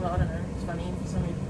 Well, I don't know. It's funny for some reason.